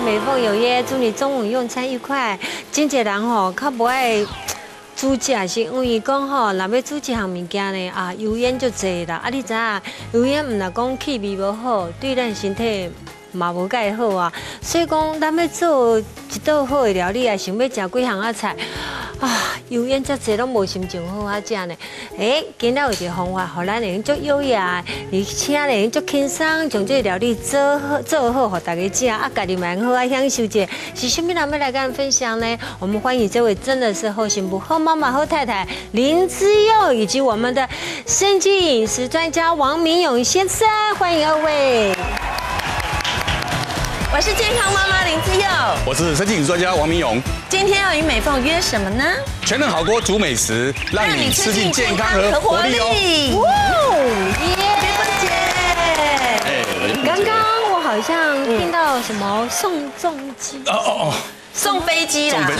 美凤有约，祝你中午用餐愉快。真济人吼，较不爱煮食，是因为讲吼，若要煮一项物件呢，啊，油烟就济啦。啊，你知影，油烟唔若讲气味无好，对咱身体嘛无介好啊。所以讲，咱要做一道好的料理啊，想要食几项啊菜。啊，油烟遮济拢无心情好啊食呢。诶，今日有一个方法，互咱会足优雅，而且呢足轻松，将这个料理做好做好，互大家食，啊，家己蛮好啊享受者。是什么人要来跟咱分享呢？我们欢迎这位真的是后心部后妈妈后太太林之佑，以及我们的生机饮食专家王明勇先生，欢迎二位。我是健康妈妈林志佑，我是生饮专家王明勇。今天要与美凤约什么呢？全能好锅煮美食，让你吃进健康和活力哦。哇，耶！刚刚我好像听到什么宋仲基哦哦哦，送飞机啦，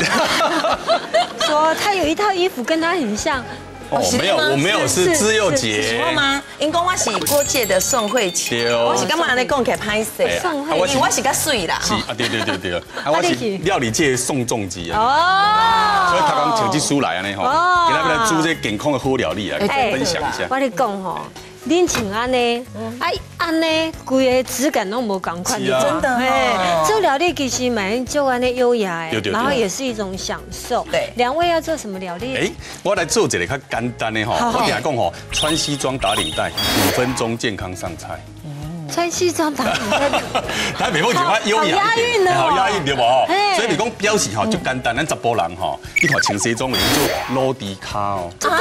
说他有一套衣服跟他很像。哦，没有，我没有是自幼节吗？因公我是郭界的宋慧乔，我是干嘛来讲起拍摄？宋慧乔，我是较水啦。是啊，对对对对，啊，我是料理界宋仲基啊。哦，所以他刚成绩出来啊，呢吼，给他们来煮这健康的好料理啊，分享一下。我你讲吼。恁穿安尼，哎，安尼，规个质感都无共款，真的。哎，做料理其实蛮就安尼优雅，哎，然后也是一种享受。对，两位要做什么料理？哎，我来做一个较简单的哈，我听讲吼，穿西装打领带，五分钟健康上菜。穿西装打领带，台北风喜欢优雅一点，好押韵对不？所以你讲表示哈就简单，咱十波人哈，你看穿西装的做落地卡哦，简单，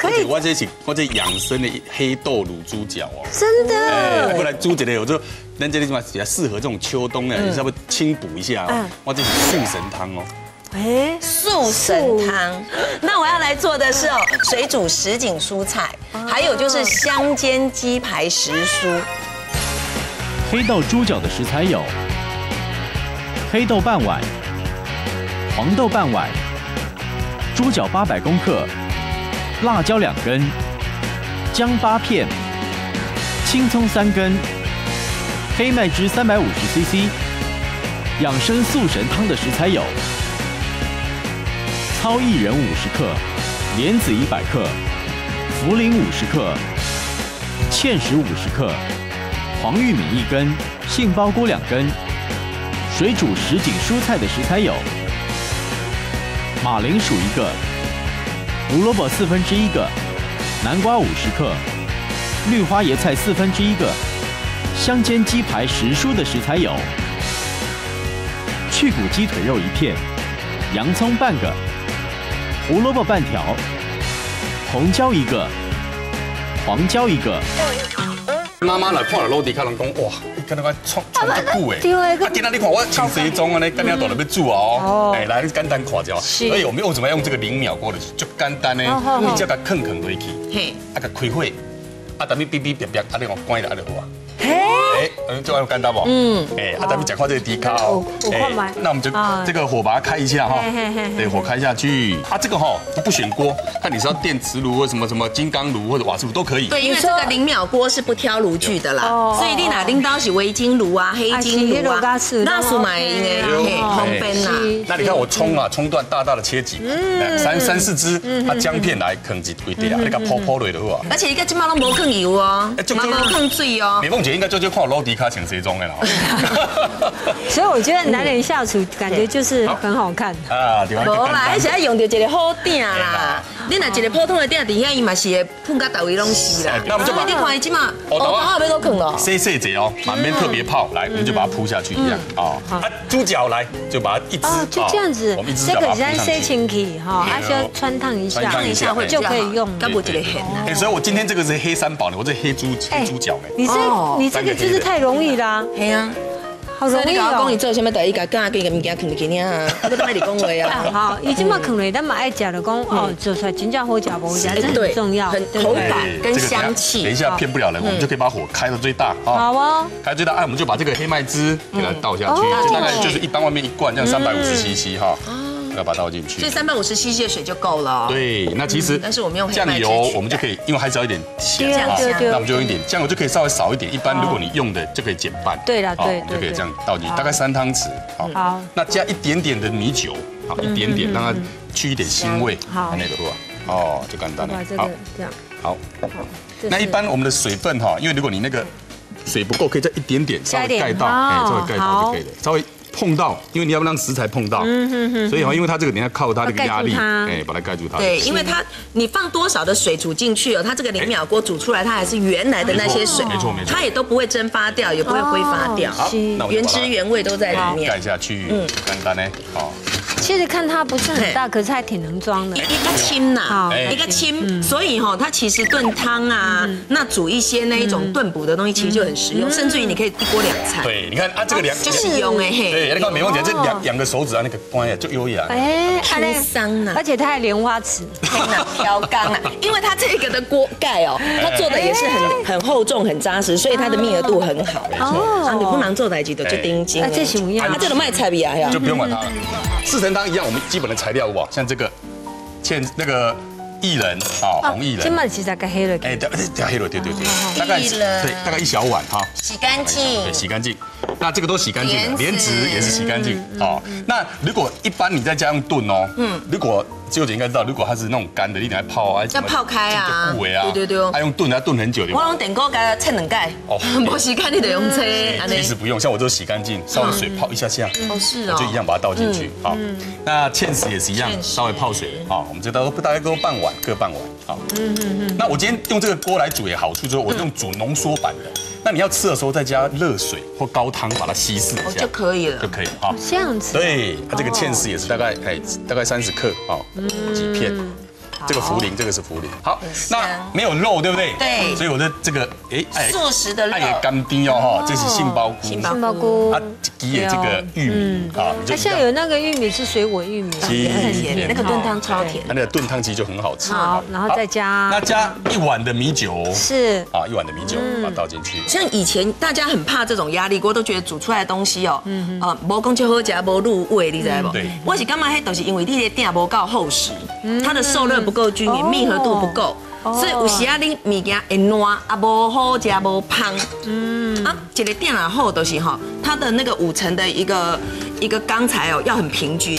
可以。我这是我这养生的黑豆卤猪脚哦，真的。过来煮一个，我就咱这里什么比较适合这种秋冬的，你稍微清补一下哦。我这是素神汤哦。哎，素神汤，那我要来做的是哦，水煮什锦蔬菜，还有就是香煎鸡排时蔬。黑豆猪脚的食材有：黑豆半碗，黄豆半碗，猪脚八百公克，辣椒两根，姜八片，青葱三根，黑麦汁三百五十 CC。养生素神汤的食材有。糙薏仁五十克，莲子一百克，茯苓五十克，芡实五十克，黄玉米一根，杏鲍菇两根。水煮什锦蔬菜的食材有：马铃薯一个，胡萝卜四分之一个，南瓜五十克，绿花椰菜四分之一个。香煎鸡排时蔬的食材有：去骨鸡腿肉一片，洋葱半个。胡萝卜半条，红椒一个，黄椒一个。妈妈来看了老弟，可能讲哇，你跟那个创创得久诶。啊，今仔你看我穿西装啊，咧，今天到那边煮哦。哎，来简单看下。所以我们为什么要用这个零秒锅的？就简单呢，你只要它啃啃回去，嘿，啊，个开火，啊，等你哔哔哔哔，啊，你往关了啊就好啊。哎，嗯，就要干大宝。嗯，哎，啊，咱们讲话这个低卡哦。哎，那我们就这个火把它开一下哈。对，火开下去。啊，这个哈不选锅，看你是要电磁炉或什么什么金刚炉或者瓦斯炉都可以。对，因为这个零秒锅是不挑炉具的啦。哦。所以你哪拎到是围巾炉啊、黑金炉啊，那是买那个红边呐。那你看我葱啊，葱段大大的切几，三三四支，啊姜片来啃几块地啊，那个泡泡类的话。而且一个鸡毛都没更油哦，没没更水哦。美凤姐应该就就看。老迪卡请谁装的啦？所以我觉得男人下厨感觉就是很好看啊。无啦，而且用到一个好鼎啦。你拿一个普通的店，底下伊嘛是会碰到到位拢是啦。那我们就把你看，起码哦，等下要都啃了。细细节哦，满面特别泡，来，我们就把它铺下去一样啊。啊，猪脚来，就把它一只哦，就这样子。这个先塞进去哈，还需要穿烫一下，烫一下会就可以用。干不这个黑？所以，我今天这个是黑三宝的，我这黑猪黑猪脚哎。你这你这个就是。太容易啦，黑啊，好容易哦。讲你做什么第一个，刚刚给个物件啃起啊，我都卖你讲话啊。好，已经嘛啃了，但嘛爱食的讲哦，做出来真正好食不好食，这很重要，很口感跟香气。等一下骗不了人，我们就可以把火开到最大啊。好哦，开最大，哎，我们就把这个黑麦汁给它倒下去，就大概就是一般外面一罐这样三百五十 CC 哈。要把它倒进去。所以三百五十 CC 的水就够了。对，那其实但是我们用酱油，我们就可以，因为还是要一点咸啊，那我们就用一点酱油就可以稍微少一点。一般如果你用的就可以减半。对了，对，就可以这样倒进去，大概三汤匙。好，那加一点点的米酒，好，一点点让它去一点腥味。好，那个路啊，哦，就简单了。好，这样。好，那一般我们的水分哈，因为如果你那个水不够，可以再一点点稍微盖到，哎，稍微盖到就可以了，稍微。碰到，因为你要不让食材碰到，所以哈，因为它这个你要靠它这个压力，哎，把它盖住它。对，因为它你放多少的水煮进去哦，它这个零秒锅煮出来，它还是原来的那些水，没错没错，它也都不会蒸发掉，也不会挥发掉，原汁原味都在里面。盖下去，嗯，简单呢，好。其实看它不是很大，可是还挺能装的。一个轻呐，一个轻，所以哈，它其实炖汤啊，那煮一些那一种炖补的东西，其实就很实用，甚至于你可以一锅两菜。对，你看啊，这个两就是用哎嘿。对，你看没问题这两两个手指啊，那个关呀就优雅。哎，轻桑呐，而且它还莲花池，飘缸 啊，因为它这个的锅盖哦，它做的也是很很厚重、很扎实，所以它的密合度很好。哦，你不能做台几的就钉金。这什么样？它这个卖菜比啊，就不用管它了。四神。汤一样，我们基本的材料哇，像这个，芡那个薏仁啊，红薏仁。今麦其实加黑了。哎，黑了，对对对，大概对，大概一小碗哈。洗干净。对洗干净。那这个都洗干净了，莲子也是洗干净。好，那如果一般你在家用炖哦，嗯，如果。舅姐应该知道，如果它是那种干的，你等下泡啊，要泡开啊，对对对，它用炖，它炖很久。我用电锅给它称两盖，哦，不洗干净的用车。其实不用，像我都洗干净，稍微水泡一下下，哦是哦，就一样把它倒进去。好，那芡实也是一样，稍微泡水。好，我们这都大概都半碗，各半碗。好，嗯嗯嗯。那我今天用这个锅来煮也好处就是，我用煮浓缩版的。那你要吃的时候再加热水或高汤把它稀释一下就可以了，就可以好，这样子。对，它这个芡实也是大概哎大概三十克啊，几片。这个茯苓，这个是茯苓。好，那没有肉，对不对？对。所以我的这个，哎，素食的肉。也干丁哦，哈，这是杏鲍菇。杏鲍菇。啊，底也这个玉米啊。它像有那个玉米是水果玉米，很甜，那个炖汤超甜。它那个炖汤其实就很好吃。好，然后再加。那加一碗的米酒。是。啊，一碗的米酒，把它倒进去。像以前大家很怕这种压力锅，都觉得煮出来的东西哦，啊，无讲就好食，无入味，你知不？对。我是干嘛？迄都是因为你的鼎无够厚实，它的受热不够均匀，密。合度不够，所以有时啊，你物件会烂，啊无好食，无香。嗯啊，一个电脑后都是哈，它的那个五层的一个一个钢材哦，要很平均，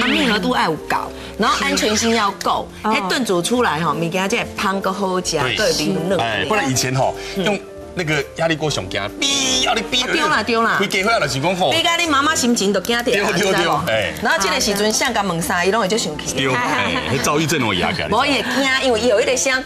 它密合度爱有高，然后安全性要够，哎，炖煮出来哈，物件才会香个好食，对，比嫩。哎，不然以前哈用。那个压力锅上惊，逼压力逼丢啦丢啦，会家伙就是讲吼，你家你妈妈心情都惊掉，丢丢丢，哎，然后这个时阵像甲问啥，伊拢会就生气，丢，哎，遭遇这种压力，我也惊，因为有一点像。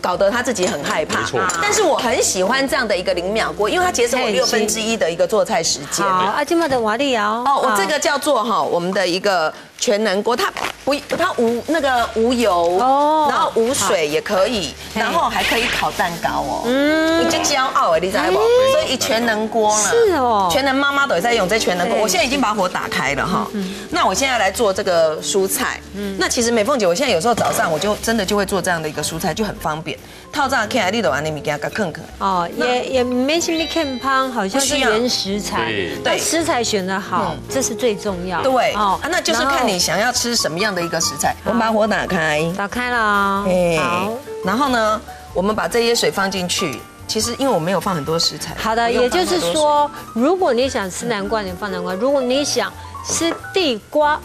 搞得他自己很害怕，没错。但是我很喜欢这样的一个零秒锅，因为它节省我六分之一的一个做菜时间。好，阿金妈的瓦力窑。哦，我这个叫做哈，我们的一个全能锅，它不，它无那个无油，哦，然后无水也可以，然后还可以烤蛋糕哦。嗯，你就骄傲哎，你知道不？所以全能锅了。是哦，全能妈妈都在用这全能锅。我现在已经把火打开了哈。嗯。那我现在来做这个蔬菜。嗯。那其实美凤姐，我现在有时候早上我就真的就会做这样的一个蔬菜，就很方便。套炸起来，你都安尼物件甲啃啃。哦，也也没什么看胖，好像是原食材。对，食材选的好，这是最重要。对，哦，那就是看你想要吃什么样的一个食材。我们把火打开，打开了。好，然后呢，我们把这些水放进去。其实因为我没有放很多食材。好的，也就是说，如果你想吃南瓜，你放南瓜；如果你想吃地瓜。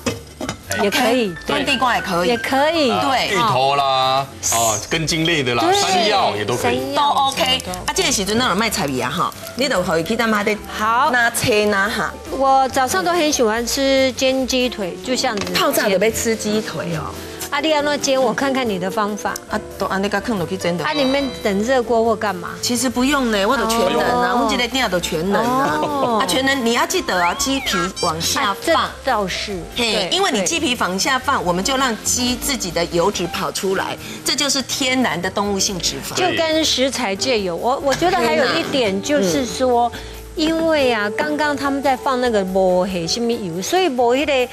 也可以，炖地瓜也可以，也可以，对，芋头啦，哦，根茎类的啦，山药也都可以，都 OK。啊，这个时阵那种卖菜米啊哈，你都可以去他妈的好。拿切拿哈。我早上都很喜欢吃煎鸡腿，就像泡炸的被吃鸡腿哦。阿丽亚诺煎，我看看你的方法。啊，都安那个坑落去煎的。啊，里面等热锅或干嘛？其实不用呢，我都全能啊，我们这个店都全能啊。啊，全能，你要记得啊，鸡皮往下放。倒是。嘿，因为你鸡皮往下放，我们就让鸡自己的油脂跑出来，这就是天然的动物性脂肪。就跟食材借油，我我觉得还有一点就是说，因为啊，刚刚他们在放那个抹黑什么油，所以抹黑的。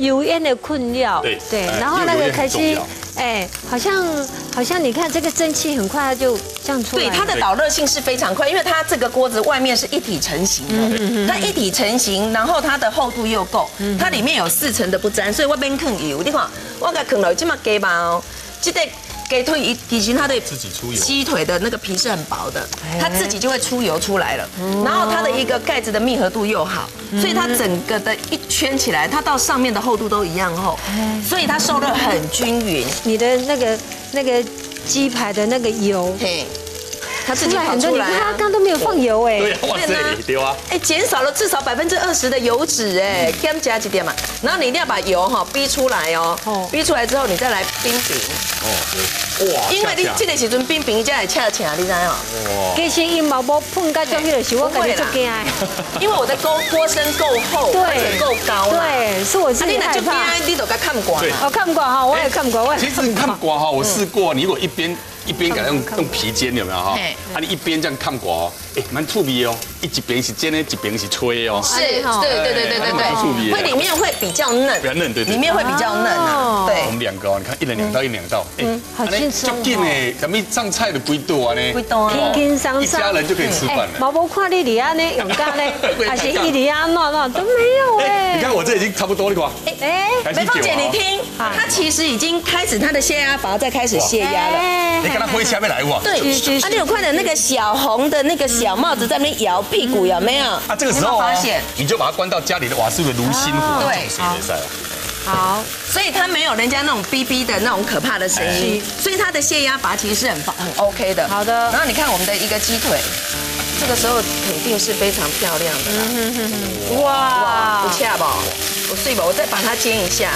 油烟的困扰，对对，然后那个可惜，哎，好像好像你看这个蒸汽很快它就这样出来。对，它的导热性是非常快，因为它这个锅子外面是一体成型的，它一体成型，然后它的厚度又够，它里面有四层的不粘，所以外边更油。你看，我给啃了这么鸡吧哦，记得。给退一体型，它的自己出油鸡腿的那个皮是很薄的，它自己就会出油出来了。然后它的一个盖子的密合度又好，所以它整个的一圈起来，它到上面的厚度都一样厚，所以它受热很均匀。你的那个那个鸡排的那个油。它自己跑出来，它刚都没有放油哎，对啊，丢啊，哎，减少了至少百分之二十的油脂哎，添加几点嘛？然后你一定要把油哈逼出来哦，逼出来之后你再来冰饼哦，哇，因为你这个时阵冰饼才会恰恰，你知道吗？哇，其实因毛毛碰到这个时候，我感觉就惊，因为我的锅锅身够厚，对，够高，对，是我自己害怕，你都该看不惯，我看不惯哈，我也看不惯，我其实你看不惯哈，我试过，你如果一边。一边给它用用皮煎有没有哈？啊，你一边这样看过哦，哎，蛮粗皮哦，一一边是煎的，一边是吹哦。是，对对对对对对，会里面会比较嫩，比较嫩，对对，里面会比较嫩啊。对，我们两个哦，你看一人两道，一人两道，嗯，好轻松。就近诶，咱们上菜的不多啊呢，不多啊，轻轻松松，一家人就可以吃饭了。毛毛看你里安呢，永干呢，还是一里安那那都没有哎。你看我这已经差不多了，吧？哎，梅凤姐，你听，它其实已经开始它的泄压阀在开始泄压了。你看它挥下面来哇。对，啊，你有看到那个小红的那个小帽子在那边摇屁股，有没有？啊，这个时候发现，你就把它关到家里的瓦斯炉炉心火，对，好，所以它没有人家那种哔哔的那种可怕的声音，所以它的泄压阀其实是很很 OK 的。好的，然后你看我们的一个鸡腿，这个时候肯定是非常漂亮的。哇哇，不恰吧？我睡吧，我再把它煎一下。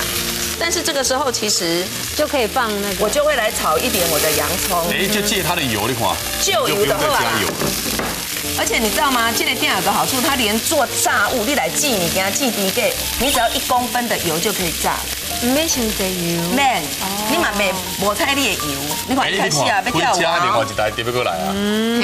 但是这个时候其实就可以放那个，我就会来炒一点我的洋葱。哎，就借它的油的话，就油的话，而且你知道吗？这个店有个好处，它连做炸物，你来寄你给它寄低给，你只要一公分的油就可以炸。没想得油，man，你买没摩太力的油，你看开始啊，被跳舞啊。另外一台叠不过来啊。嗯，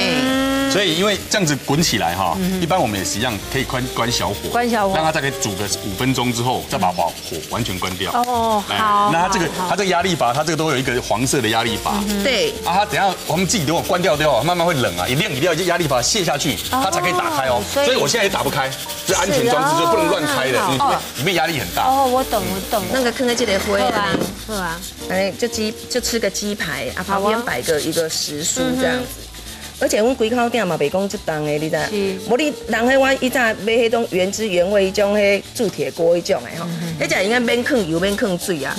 所以因为这样子滚起来哈，一般我们也是一样，可以关关小火，关小火，让它再可以煮个五分钟之后，再把火火完全关掉。哦，好。那它这个它这个压力阀，它这个都有一个黄色的压力阀。对。啊，它等下我们自己等我关掉掉，慢慢会冷啊，一亮一亮，就压力阀卸下去，它才可以打开哦。所以我现在也打不开，这安全装置就不能乱开的，因为里面压力很大。哦，我懂我懂。那个坑在这里灰。是啊，哎，就鸡就吃个鸡排啊，旁边摆个一个食蔬这样子。而且阮龟口店嘛，袂讲这档的，你知？无你人迄我以早买迄种原汁原味迄种迄铸铁锅迄种的吼，迄只应该免放油免放水啊，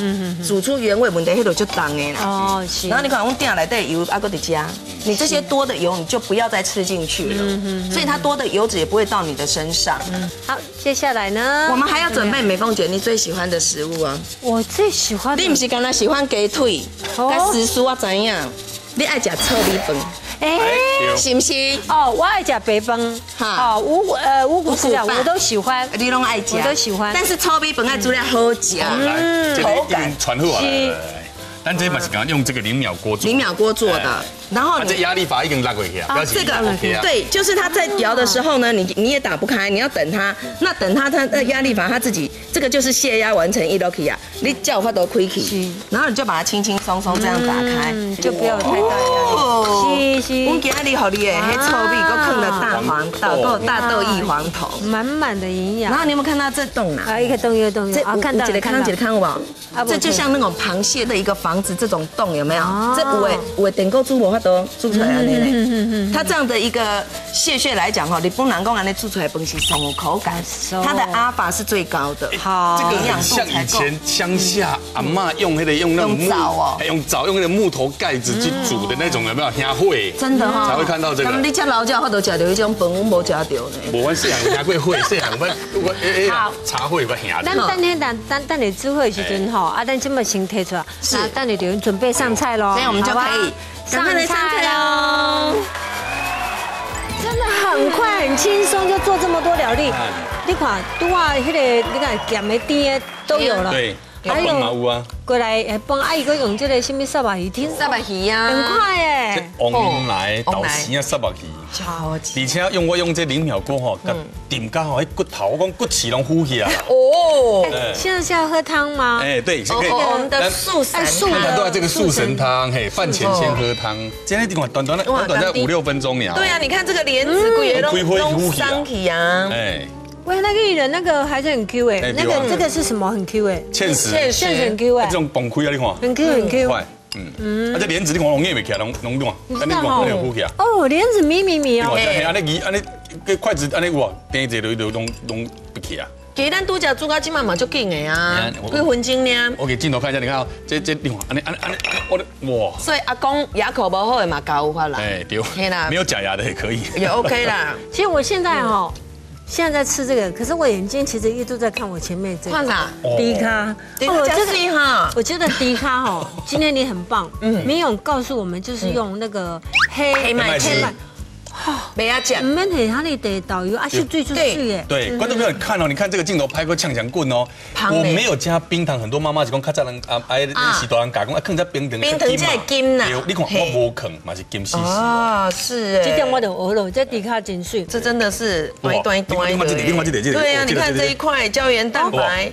煮出原味问题迄就就重的啦。哦，是。然后你看阮店内底油还搁得加，你这些多的油你就不要再吃进去了，所以它多的油脂也不会到你的身上。好，接下来呢，我们还要准备美凤姐你最喜欢的食物啊。我最喜欢，你不是刚才喜欢鸡腿、跟时蔬啊怎样？你爱食臭米粉。哎，是。不是？哦，我爱吃白饭，哈，哦，五呃五谷饲料我都喜欢，你拢爱吃，我都喜欢。但是糙米本来煮了好吃，嗯，口感传好啊。但这嘛是刚刚用这个零秒锅做，零秒锅做的。然后这压力阀已经拉过去了，这个对，就是它在摇的时候呢，你你也打不开，你要等它。那等它，它那压力阀它自己，这个就是泄压完成一 l o k 啊。你叫我发都 quick，然后你就把它轻轻松松这样打开，就不要太大压力。是是。我今日好厉害，黑臭米都坑了大黄豆，都有大豆异黄酮，满满的营养。然后你有没有看到这洞啊？啊，一个洞一个洞。这看到，看到，看到不？这就像那种螃蟹的一个房子，这种洞有没有？这五位五位顶够住我发都做出来了嘞。它这样的一个蟹蟹来讲哈，你不能够让它做出来东西什么口感？它的阿法是最高的，好，这个营养像以前乡下阿妈用那个用那种木哦，用枣用那个木头盖子去煮的那种有没有？香会真的哈，才会看到这个。你吃老家，我都吃到一种本我没吃到呢。我们是养香会会，是养我们我诶茶会不香。等等你等等等你煮会时阵吼，啊等这么先提出来，是等你就准备上菜喽，所以我们就可以上菜喽。真的很快很轻松就做这么多料理，你看都啊，迄个你看咸的甜的都有了。对。还有啊，过来诶，帮阿姨哥用这个什么沙白鱼，听沙白鱼啊，很快诶。往来倒时啊，沙白鱼，超级。而且用我用这零秒锅吼，甲点加吼，迄骨头我讲骨刺拢浮起来。哦。现在是要喝汤吗？哎，对，可以。我们的素神汤，都在这个素神汤，嘿，饭前先喝汤。今天地方短短的，短短在五六分钟呀。对啊，你看这个莲子骨也都都伤体啊。哎。喂，那个艺人那个还是很 Q 哎，那个这个是什么很 Q 哎？芡实，芡实很 Q 哎，这种崩溃啊，你看，很 Q 很 Q，快，嗯嗯，啊这莲子你看容易袂起来？哦，莲子咪咪咪哦，哎，安尼鱼安尼个筷子安尼哇，点一只就就拢拢不起啊。其实咱拄只煮到今嘛嘛足紧的啊，几分钟呢？我给镜头看一下，你看哦，这这你看，安尼安尼安尼，我的哇！所以阿公牙口不好的嘛，搞法啦。哎，对，没有假牙的也可以，也 OK 啦。其实我现在哈。现在在吃这个，可是我眼睛其实一直在看我前面这个。看啥？低咖。哦，这个哈。我觉得低咖哦，今天你很棒。嗯。明勇告诉我们，就是用那个黑黑麦黑麦。没啊讲，唔免系他哋的导游，啊是最出去耶。对，观众朋友看哦，你看这个镜头拍过呛呛棍哦，我没有加冰糖，很多妈妈就讲较早人啊，哎，是多人加工啊，放在冰糖。冰糖即系金呐，你看我无放，嘛是金丝丝。啊，是哎。这点我就学了，这底卡真水，这真的是端端端的。对呀，你看这一块胶原蛋白，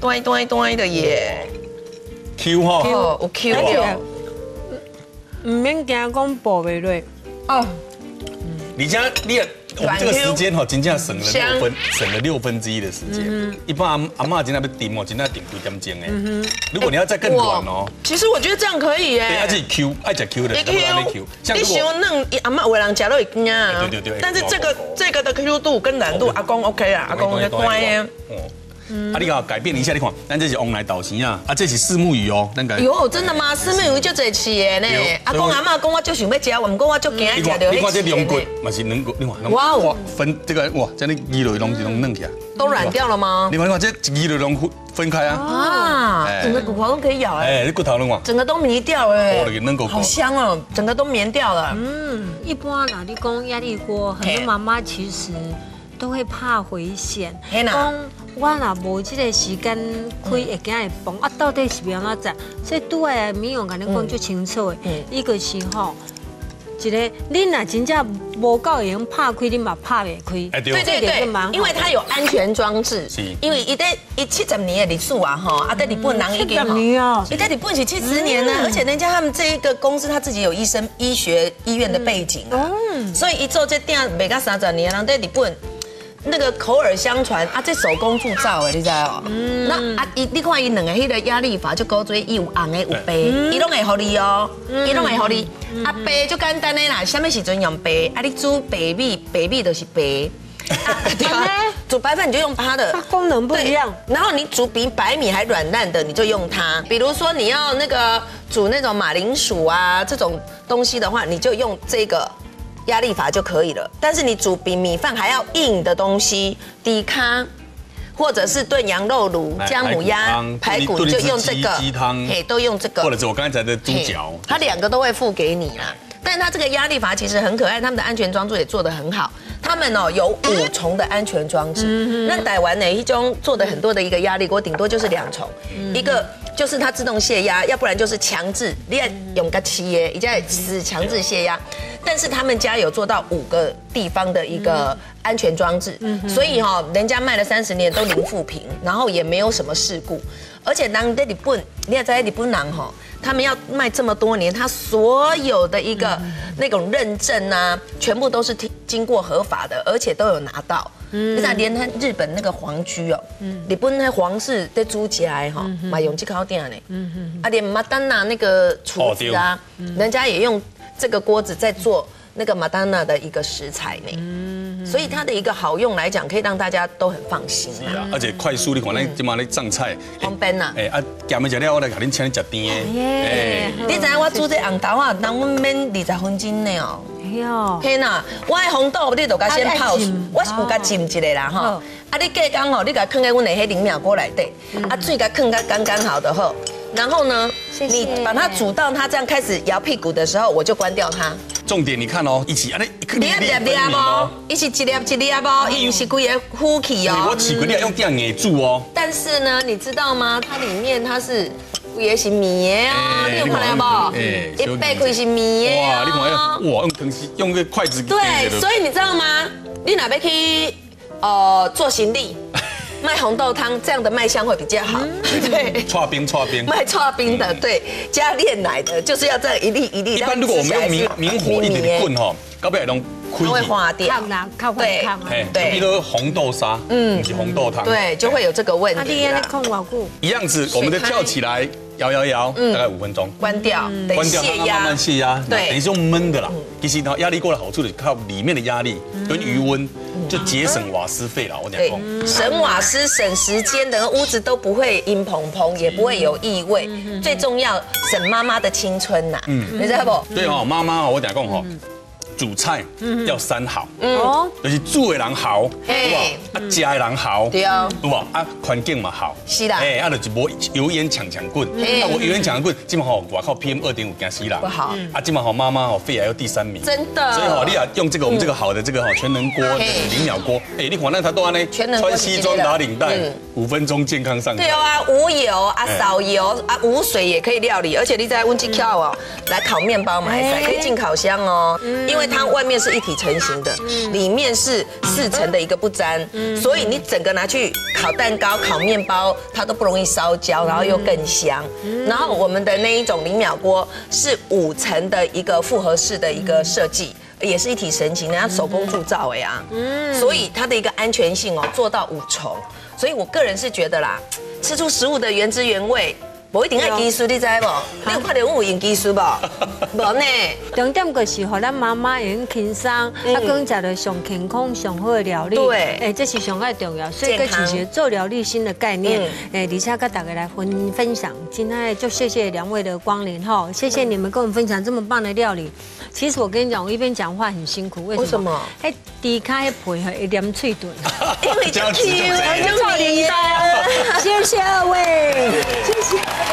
端端端的耶。Q 哈，我 Q 掉。唔免惊讲薄袂落。哦。你家你我们这个时间哈，真正省了六分，省了六分之一的时间。一般阿阿妈今天要顶哦，今天要顶几点钟哎。如果你要再更短哦，其实我觉得这样可以哎。对，而且 Q 爱吃 Q 的，Q Q。你喜欢嫩阿妈为人吃都会惊啊。对对对。但是这个这个的 Q 度跟难度，阿公 OK 啊，阿公乖耶。啊，你搞改变一下，你看，咱这是往来倒行啊，啊，这是四目鱼哦，那个。哟，真的吗？四目鱼就这吃的呢。阿公阿妈讲我就想要吃，我们讲我就惊吃到。你看这两骨，嘛是两骨，你看。哇哇，分这个哇，这里鱼肉拢是拢嫩起来。都软掉了吗？你看，你看这鱼肉拢分开啊。啊，整个骨头都可以咬哎。哎，骨头拢哇。整个都迷掉哎。好香哦，整个都绵掉了。嗯，一般哪里讲压力锅，很多妈妈其实都会怕危险。讲。我若无即个时间开，会惊会崩啊！到底是要安怎？所以拄下美容甲你讲就清楚的，一个是吼，一个你若真正无够会用拍开，你嘛拍袂开。对对对，因为它有安全装置。是。因为伊在伊七十年的历史啊，吼，啊在日本人已经吼，伊在日本是七十年呢，而且人家他们这一个公司他自己有医生医学医院的背景啊，所以一做这店未到三十年，人在日本。那个口耳相传啊，这手工铸造的，你知道？嗯。那啊，伊你看伊两个迄个压力法就高做一有红的有白，伊拢会好你哦，伊拢会好你。啊，白就简单的啦，什么时阵用白？啊，你煮白米，白米都是白。对啊。煮白饭你就用它的。功能不一样。然后你煮比白米还软烂的，你就用它。比如说你要那个煮那种马铃薯啊这种东西的话，你就用这个。压力法就可以了，但是你煮比米饭还要硬的东西，低咖，或者是炖羊肉卤、姜母鸭、排骨，就用这个。鸡汤，嘿，都用这个，或者是我刚才的猪脚，它两个都会付给你啦。但它这个压力阀其实很可爱，他们的安全装置也做得很好。他们哦有五重的安全装置，那台湾哪一种做的很多的一个压力锅，顶多就是两重，一个就是它自动泄压，要不然就是强制，你要用个气耶，一家是强制泄压。但是他们家有做到五个地方的一个安全装置，所以哈，人家卖了三十年都零负评，然后也没有什么事故。而且当在日本，你也在日本人哈，他们要卖这么多年，他所有的一个那种认证啊，全部都是经经过合法的，而且都有拿到。你看，连他日本那个皇居哦，日本那皇室在租起来哈，买永吉烤店呢，啊，连麦当娜那个厨子啊，人家也用。这个锅子在做那个马丹娜的一个食材呢，所以它的一个好用来讲，可以让大家都很放心啊。而且快速，你看那今嘛那藏菜，方便呐。哎啊，咸的食了，我来给恁请你食甜的。哎，你知影我煮这红豆啊，当我免二十分钟呢哦。哟，天呐，我的红豆你都该先泡，我是有该浸一下啦哈。啊，你隔缸哦，你该放在阮的迄零秒锅内底，啊，水该放个刚刚好的后。然后呢，你把它煮到它这样开始摇屁股的时候，我就关掉它。重点你看哦，一起啊，那粒粒粒不？一起一粒一粒不？伊是规个呼气哦。我起个粒用电压住哦。但是呢，你知道吗？它里面它是也是米的哦，你有看到不？哎，一百块是米的哇，你看哇，用东西用个筷子。对，所以你知道吗？你哪边去呃做行李？卖红豆汤这样的卖相会比较好，对。搓冰搓冰。卖搓冰的，对，加炼奶的，就是要这样一粒一粒。一般如果我们用明明火一点棍哈，搞不了拢亏。会化掉。对对。比如红豆沙，嗯，是红豆汤，对，就会有这个问题。一样子，我们的跳起来。摇摇摇，大概五分钟，关掉，关掉，慢慢慢慢泄压，对，等于是用闷的啦。其实它压力锅的好处是靠里面的压力跟余温，就节省瓦斯费了。我讲，省瓦斯、省时间，等屋子都不会阴蓬蓬，也不会有异味。最重要，省妈妈的青春呐。嗯，你知道不？对哦，妈妈，我讲讲哈。煮菜要三好，嗯，就是煮的人好，对不？啊，食的人好，对啊，对不？啊，环境嘛好，是啦，哎，啊，就是无油烟强强棍，啊，我油烟强强棍，基本上我靠 PM 二点五惊死啦，不好，啊，基本上妈妈哦，肺癌要第三名，真的，所以吼，你啊用这个我们这个好的这个哈全能锅零秒锅，哎，你看那他多呢，穿西装打领带，五分钟健康上。对啊，无油啊，少油啊，无水也可以料理，而且你在温气跳哦，来烤面包嘛，可以进烤箱哦，因为它外面是一。体成型的，里面是四层的一个不粘，所以你整个拿去烤蛋糕、烤面包，它都不容易烧焦，然后又更香。然后我们的那一种零秒锅是五层的一个复合式的一个设计，也是一体成型，人家手工铸造哎呀，所以它的一个安全性哦做到五重，所以我个人是觉得啦，吃出食物的原汁原味。无一定爱技术，你知无？你有看到我有用技术无？无呢。重点就是和咱妈妈用轻松，啊，更食的上健康、上好的料理。对，哎，这是上爱重要。所以，个其实做料理新的概念，哎，而且跟大家来分分享。今天就谢谢两位的光临哈，谢谢你们跟我们分享这么棒的料理。其实我跟你讲，我一边讲话很辛苦，为什么？哎，低卡配合一点脆炖，因为这样子就做领导。谢谢二位，谢谢。